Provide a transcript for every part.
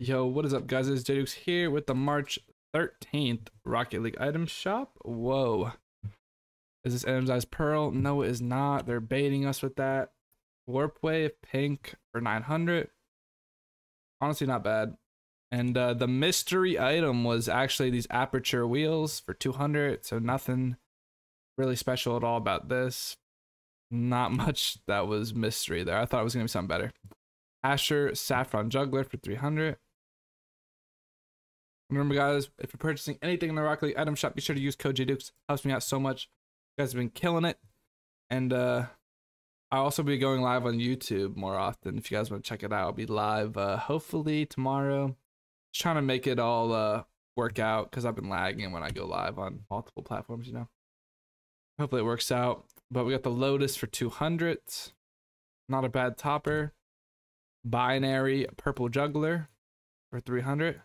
Yo, what is up, guys? It's Jdukes here with the March 13th Rocket League item shop. Whoa. Is this energized pearl? No, it is not. They're baiting us with that. Warp wave pink for 900. Honestly, not bad. And uh, the mystery item was actually these aperture wheels for 200. So nothing really special at all about this. Not much that was mystery there. I thought it was going to be something better. Asher Saffron Juggler for 300. Remember, guys, if you're purchasing anything in the Rocket League item shop, be sure to use code JDukes. Helps me out so much. You guys have been killing it. And uh, I'll also be going live on YouTube more often. If you guys want to check it out, I'll be live uh, hopefully tomorrow. Just trying to make it all uh, work out because I've been lagging when I go live on multiple platforms, you know. Hopefully it works out. But we got the Lotus for 200. Not a bad topper. Binary Purple Juggler for 300.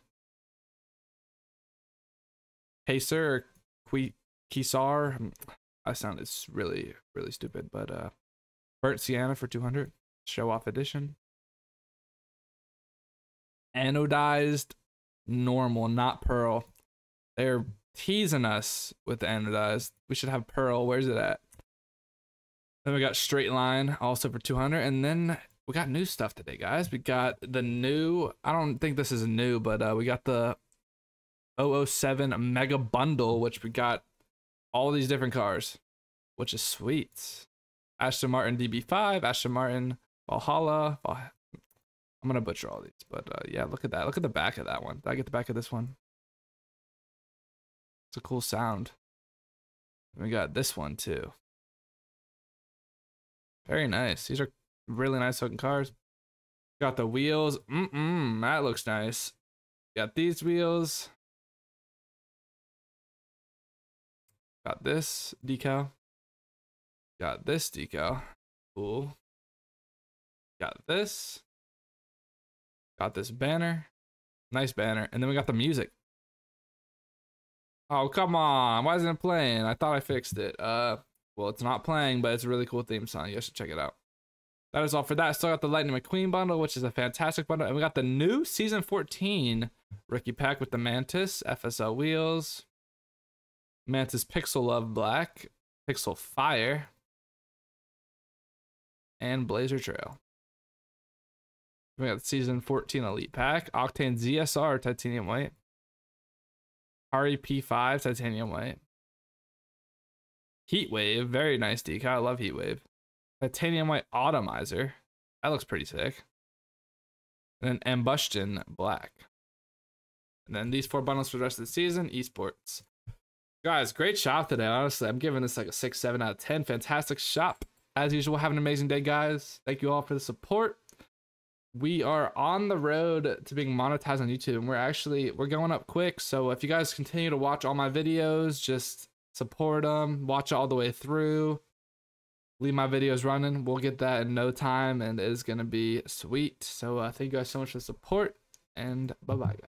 Pacer or Kisar. I sounded really, really stupid, but uh Burnt Sienna for 200. Show off edition. Anodized normal, not pearl. They're teasing us with the anodized. We should have pearl. Where's it at? Then we got straight line also for 200. And then we got new stuff today, guys. We got the new, I don't think this is new, but uh, we got the 007 Mega Bundle, which we got all these different cars, which is sweet. Aston Martin DB5, Aston Martin Valhalla. Val I'm gonna butcher all these, but uh, yeah, look at that. Look at the back of that one. Did I get the back of this one? It's a cool sound. We got this one too. Very nice. These are really nice looking cars. Got the wheels. Mm-mm, that looks nice. Got these wheels. Got this decal. Got this decal. Cool. Got this. Got this banner. Nice banner. And then we got the music. Oh, come on. Why isn't it playing? I thought I fixed it. Uh, well, it's not playing, but it's a really cool theme song. You guys should check it out. That is all for that. Still got the Lightning McQueen bundle, which is a fantastic bundle. And we got the new Season 14 rookie pack with the Mantis, FSL wheels, Mantis Pixel Love Black, Pixel Fire, and Blazer Trail. We got Season 14 Elite Pack, Octane ZSR Titanium White, Ari P5 Titanium White, Heat Wave, very nice decal. I love Heat Wave. Titanium White Atomizer, that looks pretty sick. And then Ambustion Black. And then these four bundles for the rest of the season, esports. Guys, great shop today. Honestly, I'm giving this like a 6, 7 out of 10. Fantastic shop. As usual, have an amazing day, guys. Thank you all for the support. We are on the road to being monetized on YouTube, and we're actually we're going up quick. So if you guys continue to watch all my videos, just support them, watch all the way through. Leave my videos running. We'll get that in no time, and it is gonna be sweet. So uh, thank you guys so much for the support, and bye bye, guys.